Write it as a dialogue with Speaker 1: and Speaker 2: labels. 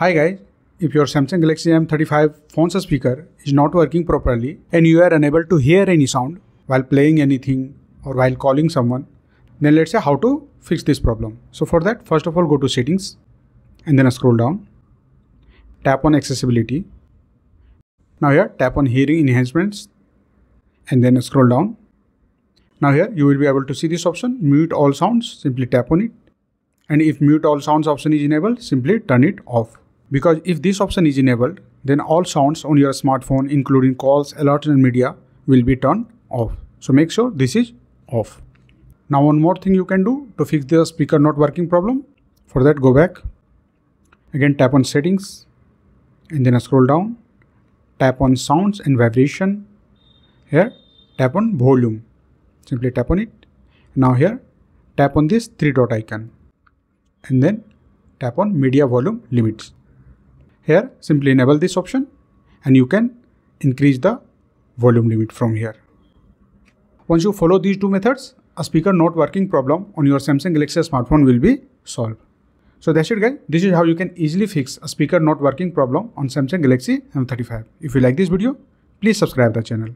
Speaker 1: Hi guys, if your Samsung Galaxy M35 phone's speaker is not working properly and you are unable to hear any sound while playing anything or while calling someone, then let's say how to fix this problem. So for that, first of all, go to settings and then scroll down, tap on accessibility. Now here, tap on hearing enhancements and then scroll down. Now here, you will be able to see this option, mute all sounds, simply tap on it. And if mute all sounds option is enabled, simply turn it off. Because if this option is enabled, then all sounds on your smartphone, including calls, alerts and media will be turned off. So make sure this is off. Now one more thing you can do to fix the speaker not working problem. For that go back. Again tap on settings and then scroll down. Tap on sounds and vibration. Here tap on volume. Simply tap on it. Now here tap on this three dot icon and then tap on media volume limits. Here simply enable this option and you can increase the volume limit from here. Once you follow these two methods, a speaker not working problem on your Samsung Galaxy smartphone will be solved. So that's it guys. This is how you can easily fix a speaker not working problem on Samsung Galaxy M35. If you like this video, please subscribe the channel.